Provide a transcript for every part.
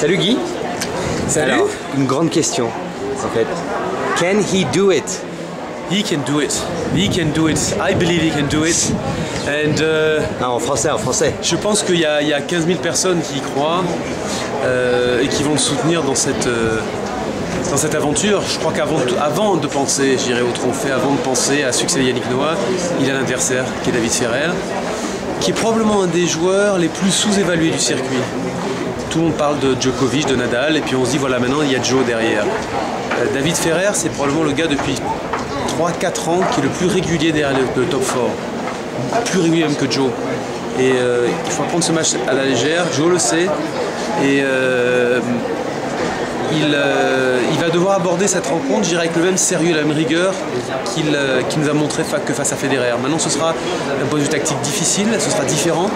Salut Guy. Salut. Alors, une grande question en fait. Can he do it? He can do it. He can do it. I believe he can do it. And uh, Non, en français, en français. je pense qu'il y, a- il y a 15 000 personnes qui y croient euh, et qui vont le soutenir dans cette, euh, dans cette aventure. Je crois qu'avant de- avant de penser, j'irai au trophée, avant de penser à succès Yannick Noah, il a l'intersaire qui est David Ferrer, qui est probablement un des joueurs les plus sous-évalués du circuit. Tout le monde parle de Djokovic, de Nadal, et puis on se dit voilà maintenant il y a Joe derrière. Euh, David Ferrer, c'est probablement le gars depuis 3-4 ans qui est le plus régulier derrière le, top 4. Plus régulier même que Joe. Et euh, il faut prendre ce match à la légère, Joe le sait. Et euh, il, va devoir aborder cette rencontre, je dirais, avec le même sérieux la même rigueur qu'il nous a montré que face à Federer. Maintenant, ce sera un point de vue tactique difficile, ce sera différent.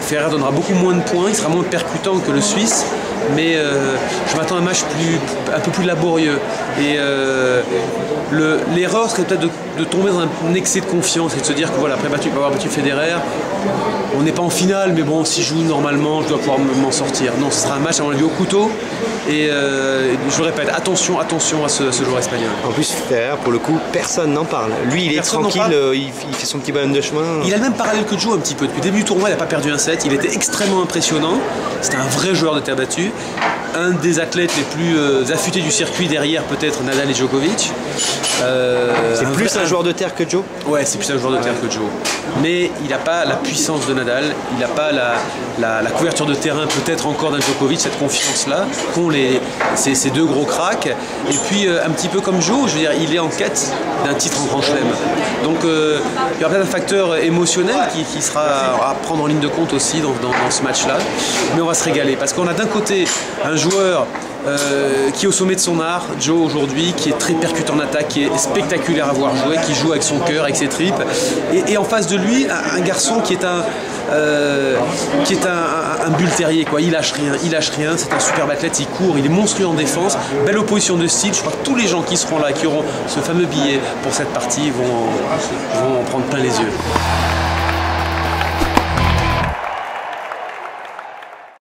Ferrer donnera beaucoup moins de points, il sera moins percutant que le Suisse, mais euh, je m'attends à un match plus, un peu plus laborieux. Et euh, le- l'erreur serait peut-être de, de tomber dans un excès de confiance et de se dire que voilà, après battu, avoir battu Federer, on n'est pas en finale, mais bon, si je joue normalement, je dois pouvoir m'en sortir. Non, ce sera un match à mon avis au couteau. Et euh, je le répète, attention, attention à ce, ce joueur espagnol. En plus, Ferrer, pour le coup, personne n'en parle. Lui, il est Personne tranquille, il fait son petit bonhomme de chemin. Il a le même parallèle que Joe un petit peu. Depuis le début du tournoi, il n'a pas perdu un set. Il était extrêmement impressionnant. C'était un vrai joueur de terre battue. Un des athlètes les plus euh, affûtés du circuit derrière peut-être Nadal et Djokovic. Euh, C'est plus un joueur de terre que Joe? Ouais, c'est plus un joueur de terre que Joe. Mais il n'a pas la puissance de Nadal, il n'a pas la, la- la couverture de terrain peut-être encore d'un Djokovic, cette confiance-là, qu'ont les, ces, ces deux gros cracks. Et puis euh, un petit peu comme Joe, je veux dire, il est en quête d'un titre en Grand Chelem. Donc il y aura peut-être un facteur émotionnel qui, qui sera à prendre en ligne de compte aussi dans, dans- dans ce match-là. Mais on va se régaler parce qu'on a d'un côté un joueur euh, qui est au sommet de son art, Joe aujourd'hui, qui est très percutant en attaque, qui est spectaculaire à voir jouer, qui joue avec son cœur, avec ses tripes, et, en face de lui, un, garçon qui est un, euh, qui est un, quoi. Il lâche rien, il lâche rien. C'est un superbe athlète, il court, il est monstrueux en défense, belle opposition de style. Je crois que tous les gens qui seront là, qui auront ce fameux billet pour cette partie, vont vont en prendre plein les yeux.